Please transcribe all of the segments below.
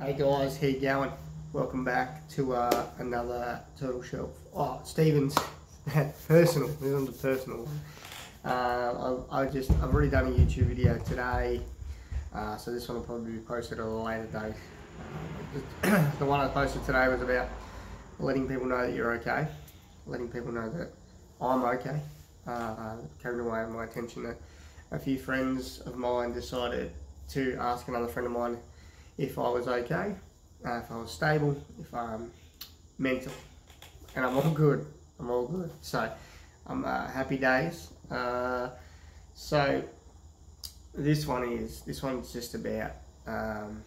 Hey guys, how you going? Welcome back to uh, another Turtle Shell. Oh, Stephen's, personal. This is the personal. Uh, I, I just I've already done a YouTube video today, uh, so this one will probably be posted at a later date. Uh, the one I posted today was about letting people know that you're okay, letting people know that I'm okay. Uh, came away my attention that a few friends of mine decided to ask another friend of mine if I was okay, uh, if I was stable, if I'm mental, and I'm all good. I'm all good. So I'm uh, happy days. Uh, so this one is this one's just about um,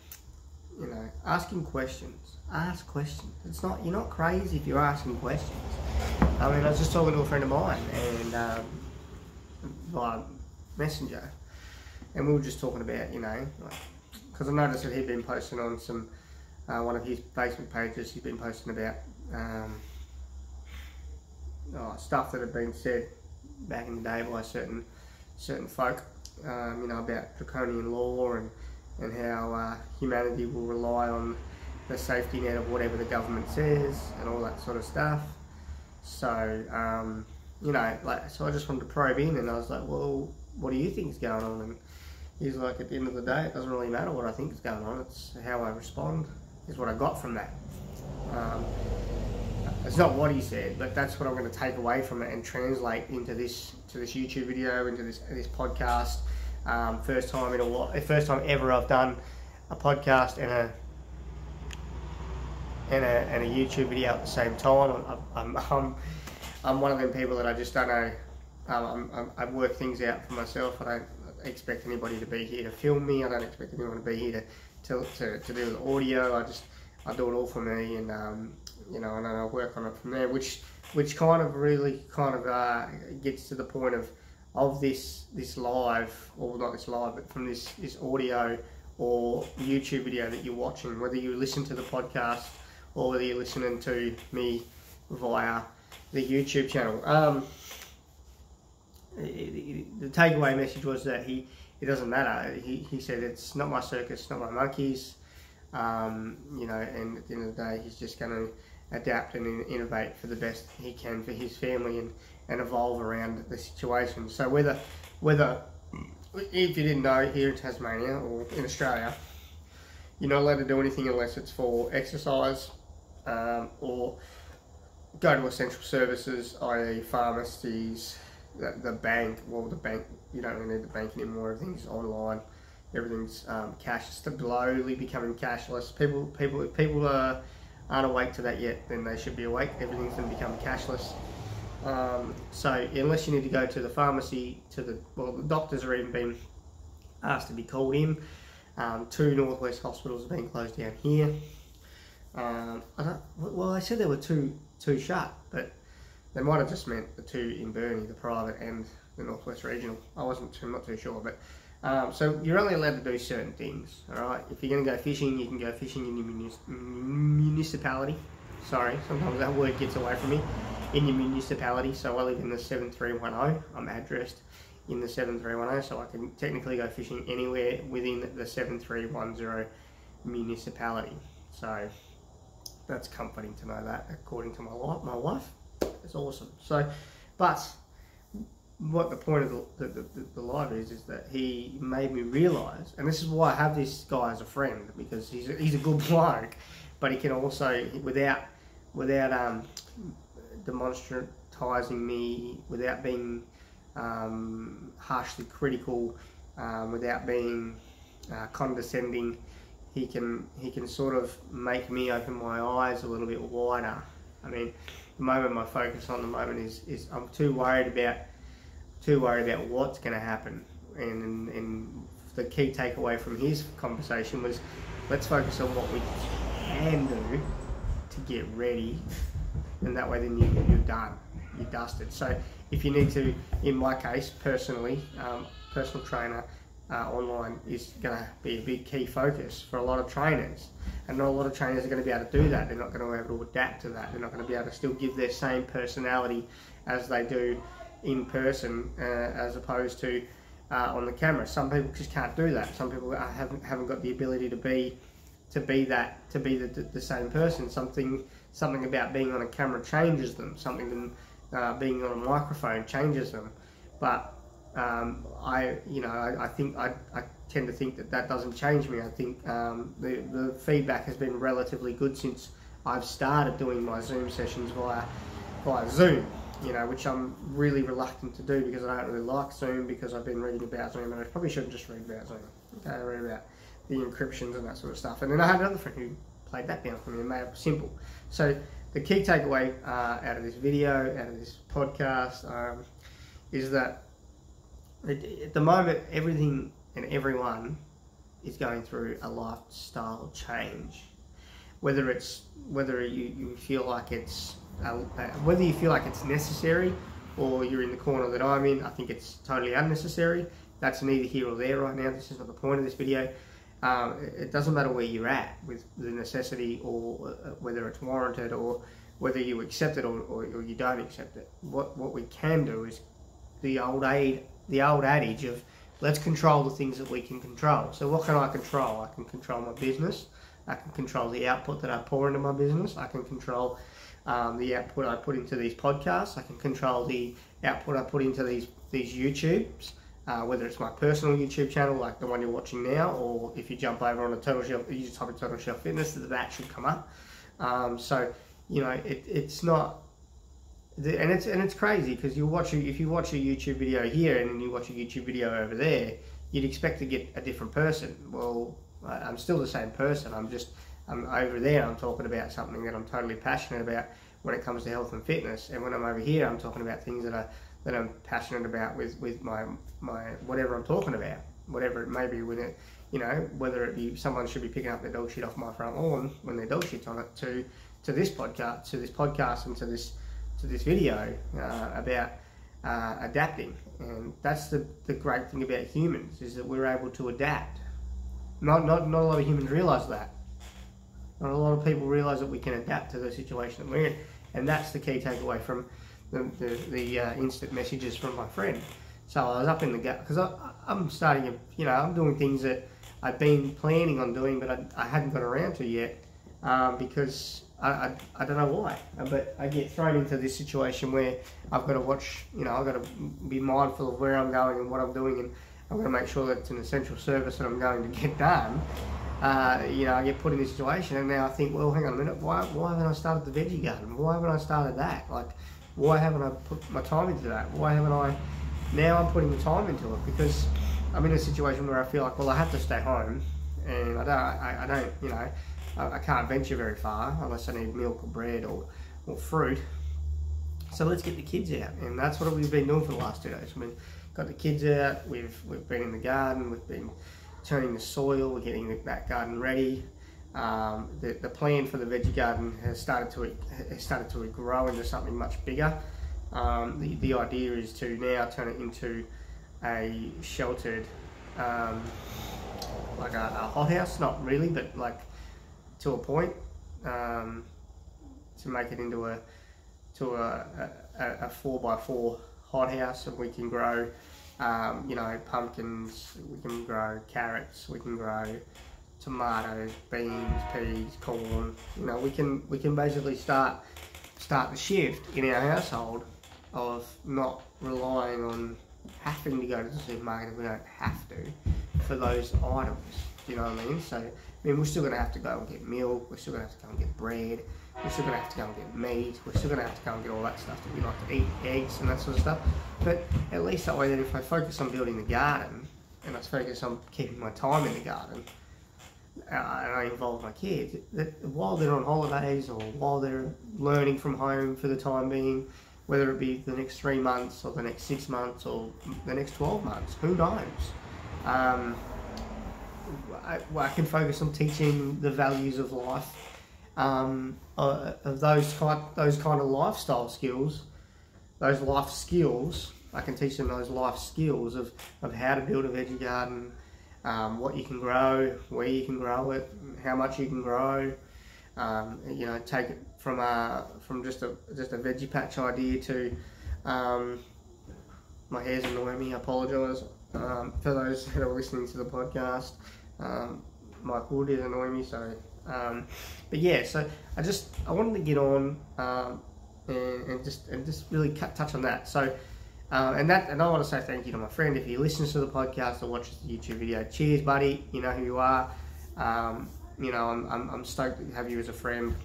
you know asking questions. Ask questions. It's not you're not crazy if you're asking questions. I mean, I was just talking to a friend of mine and um, via messenger, and we were just talking about you know like because I noticed that he'd been posting on some uh, one of his Facebook pages. He's been posting about um, oh, stuff that had been said back in the day by certain certain folk. Um, you know about draconian law and and how uh, humanity will rely on the safety net of whatever the government says and all that sort of stuff. So um, you know, like so I just wanted to probe in and I was like, well, what do you think is going on? And he's like, at the end of the day, it doesn't really matter what I think is going on. It's how I respond is what I got from that. Um, it's not what he said, but that's what I'm going to take away from it and translate into this to this YouTube video, into this this podcast. Um, first time in a while, first time ever I've done a podcast and a and a, and a YouTube video at the same time. I'm, I'm, I'm, I'm one of them people that I just don't know. Um, i work things out for myself. I don't expect anybody to be here to film me. I don't expect anyone to be here to, to, to, to do the audio. I just I do it all for me, and um, you know, and I work on it from there, which which kind of really kind of uh, gets to the point of of this this live, or not this live, but from this this audio or YouTube video that you're watching, whether you listen to the podcast or whether you're listening to me via the YouTube channel. Um, the takeaway message was that he it doesn't matter. He, he said it's not my circus, not my monkeys. Um, you know, and at the end of the day, he's just going to adapt and innovate for the best he can for his family and, and evolve around the situation. So whether whether if you didn't know, here in Tasmania or in Australia, you're not allowed to do anything unless it's for exercise um, or go to essential services, i.e. pharmacies, the, bank, well, the bank, you don't really need the bank anymore. Everything's online. Everything's um, cash. It's slowly becoming cashless. People, people, if people are, aren't awake to that yet, then they should be awake. Everything's going to become cashless. Um, so unless you need to go to the pharmacy, to the well, the doctors are even being asked to be called in. Um, two Northwest hospitals have been closed down here. Um, well, I said there were two two shut, but they might have just meant the two in Burnie, the private and the Northwest Regional. I wasn't too, not too sure, but um, so you're only allowed to do certain things. All right, if you're going to go fishing, you can go fishing in your municipality. Sorry, sometimes that word gets away from me. In your municipality. So I live in the 7310. I'm addressed in the 7310, so I can technically go fishing anywhere within the 7310 municipality. So that's comforting to know that, according to my. My wife. It's awesome. So, but what the point of the, the, the, the live is, is that he made me realise, and this is why I have this guy as a friend, because he's a, he's a good bloke, but he can also, without, without um, demonstratizing me, without being um, harshly critical, um, without being uh, condescending, he can he can sort of make me open my eyes a little bit wider. I mean, the moment my focus on the moment is, is I'm too worried about too worried about what's going to happen. And, and the key takeaway from his conversation was let's focus on what we can do to get ready, and that way then you, you're done, you're dusted. So if you need to, in my case personally, um, personal trainer uh, online is going to be a big key focus for a lot of trainers. And not a lot of trainers are going to be able to do that. They're not going to be able to adapt to that. They're not going to be able to still give their same personality as they do in person uh, as opposed to uh, on the camera. Some people just can't do that. Some people haven't, haven't got the ability to be to be that to be the, the same person. Something something about being on a camera changes them. Something uh, being on a microphone changes them. But um, I you know I, I think I, I tend to think that that doesn't change me. I think um, the the feedback has been relatively good since I've started doing my Zoom sessions via via Zoom you know, which I'm really reluctant to do because I don't really like Zoom because I've been reading about Zoom and I probably shouldn't just read about Zoom. Okay, I read about the encryptions and that sort of stuff. And then I had another friend who played that down for me and made it simple. So the key takeaway uh, out of this video, out of this podcast, um, is that at the moment everything and everyone is going through a lifestyle change. Whether it's whether you, you feel like it's uh, whether you feel like it's necessary or you're in the corner that I'm in, I think it's totally unnecessary. That's neither here or there right now. This is not the point of this video. Um, it doesn't matter where you're at with the necessity or uh, whether it's warranted or whether you accept it or, or, or, you don't accept it. What what we can do is the old aid, the old adage of let's control the things that we can control. So what can I control? I can control my business. I can control the output that I pour into my business. I can control um, the output I put into these podcasts. I can control the output I put into these these YouTubes, uh, whether it's my personal YouTube channel like the one you're watching now, or if you jump over on a Turtle Shell, you just type in Turtle Shell Fitness, that should come up. Um, so you know, it, it's not. And it's and it's crazy because you watch a, if you watch a YouTube video here and you watch a YouTube video over there, you'd expect to get a different person. Well, I'm still the same person. I'm just I'm over there, I'm talking about something that I'm totally passionate about when it comes to health and fitness. And when I'm over here, I'm talking about things that, are, that I'm passionate about with, with my, my whatever I'm talking about, whatever it may be with it. You know, whether it be someone should be picking up their dog shit off my front lawn when their dog shit's on it, to to this podcast, to this podcast, and to this to this video uh, about uh, adapting. And that's the, the great thing about humans is that we're able to adapt. Not not not a lot of humans realise that. Not a lot of people realise that we can adapt to the situation that we're in, and that's the key takeaway from the, the, the uh, instant messages from my friend. So I was up in the gut because I'm starting, you know, I'm doing things that I've been planning on doing, but I, I hadn't got around to yet um, because I, I, don't know why. But I get thrown into this situation where I've got to watch, you know, I've got to be mindful of where I'm going and what I'm doing, and I've got to make sure that it's an essential service that I'm going to get done uh, you know, I get put in this situation, and now I think, well, hang on a minute, why, why haven't I started the veggie garden? Why haven't I started that? Like, why haven't I put my time into that? Why haven't I? Now I'm putting the time into it because I'm in a situation where I feel like, well, I have to stay home, and I don't, I, I don't, you know, I, I, can't venture very far unless I need milk or bread or, or fruit. So let's get the kids out, and that's what we've been doing for the last two days. Mean, got the kids out. We've we've been in the garden. We've been turning the soil, we're getting the back garden ready. Um, the, the plan for the veggie garden has started to has started to grow into something much bigger. Um, the, the idea is to now turn it into a sheltered, um, like a, a hothouse, not really, but like to a point, um, to make it into a to a, a, a four by four hothouse, and we can grow um, you know, pumpkins, we can grow carrots, we can grow tomatoes, beans, peas, corn. You know, we can we can basically start start the shift in our household of not relying on having to go to the supermarket if we don't have to for those items. Do you know what I mean? So, I mean, we're still to have to go and get milk, we're still to have to go and get bread, we're still to have to go and get meat. We're still to have to go and get all that stuff that we like to eat, eggs and that sort of stuff. But at least that way, that if I focus on building the garden and I focus on keeping my time in the garden, uh, and I involve my kids, that while they're on holidays or while they're learning from home for the time being, whether it be the next three months or the next six months or the next 12 months, who knows? Um, I, I can focus on teaching the values of life um, uh, of those kind those kind of lifestyle skills, those life skills. I can teach them those life skills of, of how to build a veggie garden, um, what you can grow, where you can grow it, how much you can grow. Um, you know, take it from a from just a just a veggie patch idea to um, my hair's annoying me. I apologise um, for those that are listening to the podcast. Um, Mike Wood is annoying me. So, um, but yeah, so I just I wanted to get on um, and, and, just and just really cut, touch on that. So, uh, and that and I want to say thank you to my friend if he listens to the podcast or watches the YouTube video. Cheers, buddy. You know who you are. Um, you know, I'm, I'm, I'm, stoked to have you as a friend.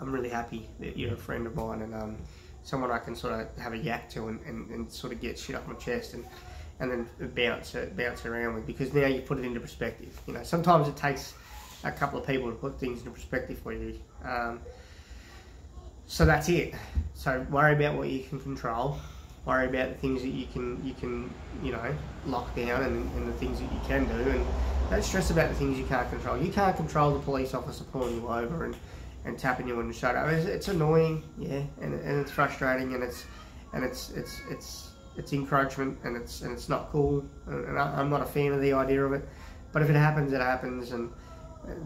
I'm really happy that you're a friend of mine and um, someone I can sort of have a yak to and, and, and sort of get shit off my chest and and then bounce it, bounce around with because now you put it into perspective. You know, sometimes it takes a couple of people to put things into perspective for you. Um, so that's it. So worry about what you can control. Worry about the things that you can you can you know lock down and, and the things that you can do, and don't stress about the things you can't control. You can't control the police officer pulling you over and, and tapping you on the shoulder. It's, it's, annoying, yeah, and, and it's frustrating, and it's and it's it's it's it's encroachment, and it's and it's not cool, and I, I'm not a fan of the idea of it. But if it happens, it happens, and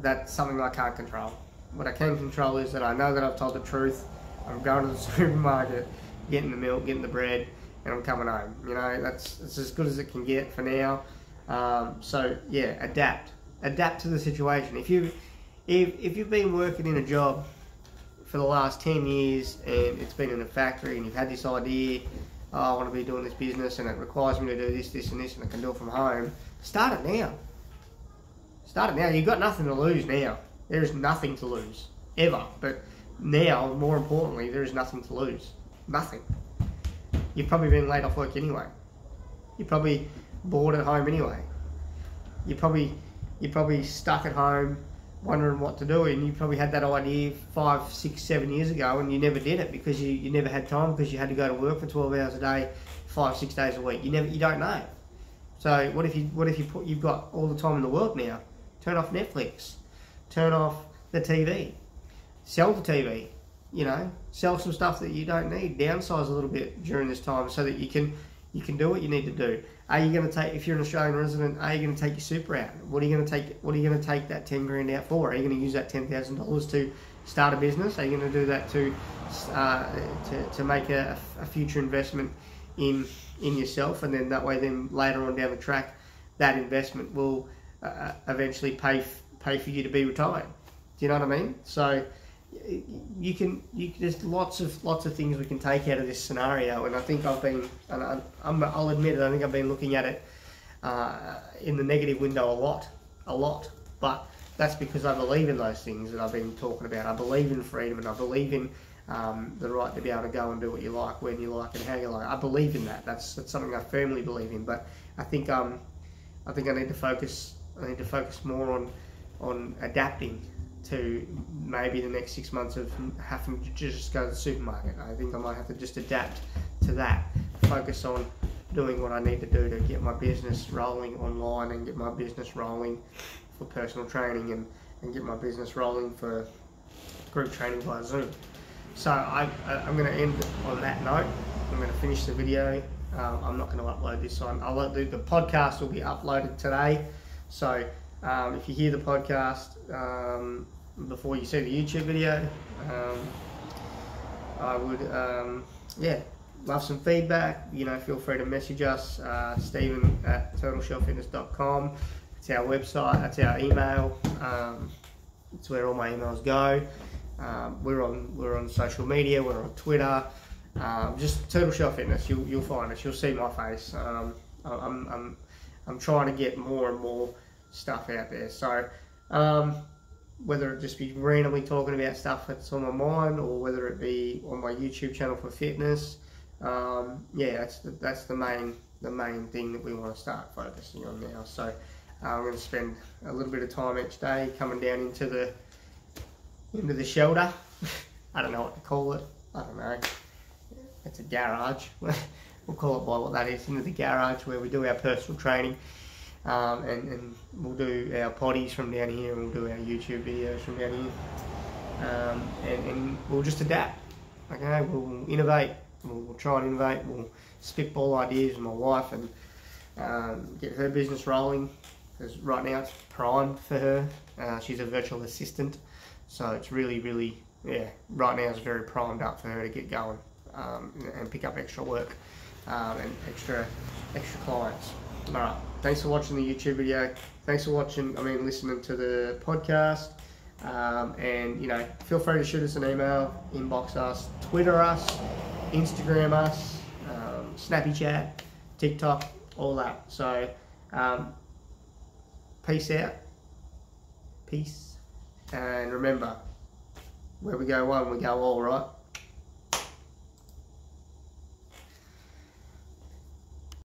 that's something I can't control. What I can control is that I know that I've told the truth. I'm going to the supermarket, getting the milk, getting the bread, and I'm coming home. You know, that's, that's as good as it can get for now. Um, so yeah, adapt, adapt to the situation. If you if if you've been working in a job for the last ten years and it's been in a factory and you've had this idea, oh, I want to be doing this business and it requires me to do this, this, and this, and I can do it from home. Start it now. Start it now. You've got nothing to lose now. There is nothing to lose ever. But now, more importantly, there is nothing to lose. Nothing. You've probably been laid off work anyway. You're probably bored at home anyway. You're probably you're probably stuck at home wondering what to do and you probably had that idea five, six, seven years ago and you never did it because you, you never had time because you had to go to work for twelve hours a day, five, six days a week. You never you don't know. So what if you what if you put you've got all the time in the world now? Turn off Netflix. Turn off the TV. Sell the TV. You know, sell some stuff that you don't need. Downsize a little bit during this time so that you can you can do what you need to do. Are you going to take, if you're an Australian resident, are you going to take your super out? What are you going to take? What are you going to take that ten grand out for? Are you going to use that ten thousand dollars to start a business? Are you going to do that to uh, to, to make a, a, future investment in in yourself, and then that way, then later on down the track, that investment will uh, eventually pay pay for you to be retired. Do you know what I mean? So you can you, there's lots of lots of things we can take out of this scenario, and I think I've been and I, will admit it. I think I've been looking at it uh, in the negative window a lot, a lot. But that's because I believe in those things that I've been talking about. I believe in freedom, and I believe in um, the right to be able to go and do what you like, when you like, and how you like. I believe in that. That's that's something I firmly believe in. But I think um, I think I need to focus. I need to focus more on on adapting to maybe the next six months of having to just go to the supermarket. I think I might have to just adapt to that, focus on doing what I need to do to get my business rolling online and get my business rolling for personal training and, and get my business rolling for group training via Zoom. So I, am going to end on that note. I'm going to finish the video. Um, I'm not going to upload this on. I'll do the podcast will be uploaded today. So um, if you hear the podcast, um, before you see the YouTube video. Um, I would, um, yeah, love some feedback. You know, feel free to message us, uh, Stephen at turtleshellfitness.com. It's our website, that's our email. Um, it's where all my emails go. Um, we're on we're on social media. We're on Twitter. Um, just Turtle Shell Fitness. You'll you'll find us. You'll see my face. Um, I'm I'm I'm trying to get more and more stuff out there. So. Whether it just be randomly talking about stuff that's on my mind or whether it be on my YouTube channel for fitness. Um, yeah, that's the, that's the main the main thing that we want to start focusing on now. So uh, I'm going to spend a little bit of time each day coming down into the into the shelter. I don't know what to call it. I don't know. It's a garage. we'll call it by what that is. Into the garage where we do our personal training. Um, and, and, we'll do our potties from down here and we'll do our YouTube videos from down here. Um, and, and, we'll just adapt. Okay, we'll innovate. We'll, we'll, try and innovate. We'll spitball ideas with my wife and um, get her business rolling. Because right now it's prime for her. Uh, she's a virtual assistant, so it's really, really, yeah. Right now it's very primed up for her to get going um, and pick up extra work um, and extra, extra clients. Alright, thanks for watching the YouTube video. thanks for watching. I mean, listening to the podcast. Um, and you know, feel free to shoot us an email, inbox us, Twitter us, Instagram us, um, Snappy Chat, TikTok, all that. So, um, peace out, peace, and remember, where we go one, we go all, right?